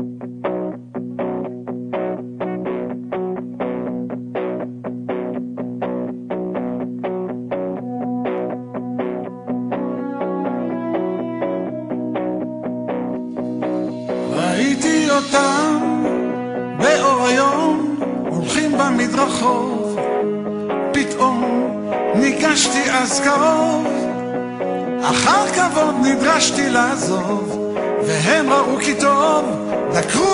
ראיתי אותם באור היום הולכים במדרכות פתאום ניגשתי אז קרוב אחר כבוד נדרשתי לעזוב והם ראו כי טוב, דקרו